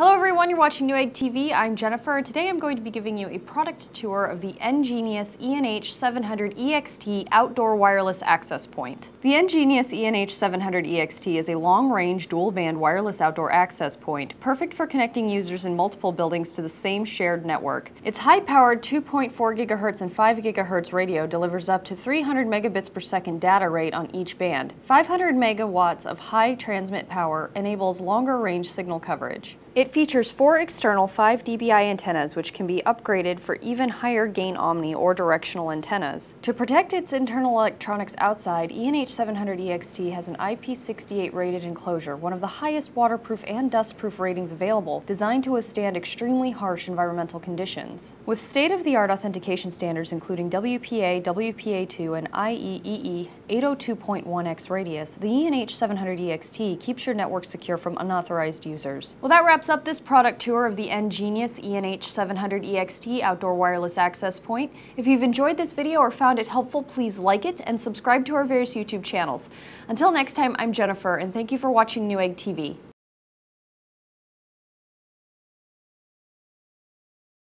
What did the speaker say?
Hello everyone, you're watching Newegg TV. I'm Jennifer today I'm going to be giving you a product tour of the EnGenius ENH 700 EXT Outdoor Wireless Access Point. The EnGenius ENH 700 EXT is a long-range dual-band wireless outdoor access point, perfect for connecting users in multiple buildings to the same shared network. Its high-powered 2.4 GHz and 5 GHz radio delivers up to 300 megabits per second data rate on each band. 500 megawatts of high transmit power enables longer range signal coverage. It features four external 5 dBi antennas which can be upgraded for even higher gain omni or directional antennas. To protect its internal electronics outside, ENH 700 EXT has an IP68 rated enclosure, one of the highest waterproof and dustproof ratings available, designed to withstand extremely harsh environmental conditions. With state-of-the-art authentication standards including WPA, WPA2, and IEEE 802.1x radius, the ENH 700 EXT keeps your network secure from unauthorized users. Well, that wraps wraps up this product tour of the EnGenius ENH 700 EXT Outdoor Wireless Access Point. If you've enjoyed this video or found it helpful, please like it and subscribe to our various YouTube channels. Until next time, I'm Jennifer, and thank you for watching Newegg TV.